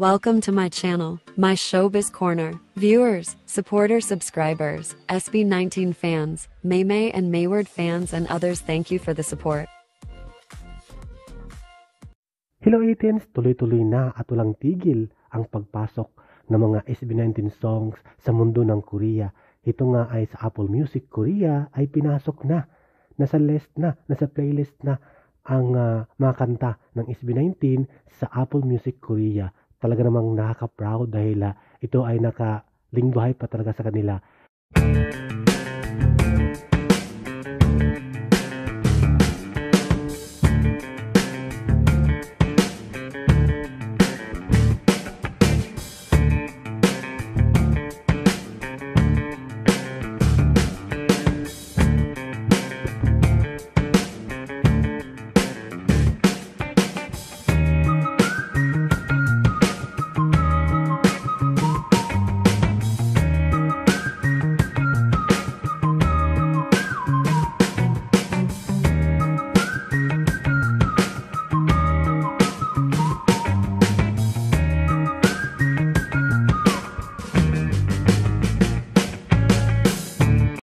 Welcome to my channel, my Showbiz Corner. Viewers, supporters, subscribers, SB19 fans, Maymay and Mayward fans, and others, thank you for the support. Hello 18s, tuloy-tuloy na at walang tigil ang pagpasok ng mga SB19 songs sa mundo ng Korea. Ito nga ay sa Apple Music Korea ay pinasok na. Nasa list na, nasa playlist na ang ah, mga kanta ng SB19 sa Apple Music Korea. Talaga namang nakaka-proud dahil ah, ito ay nakalingbahay pa talaga sa kanila.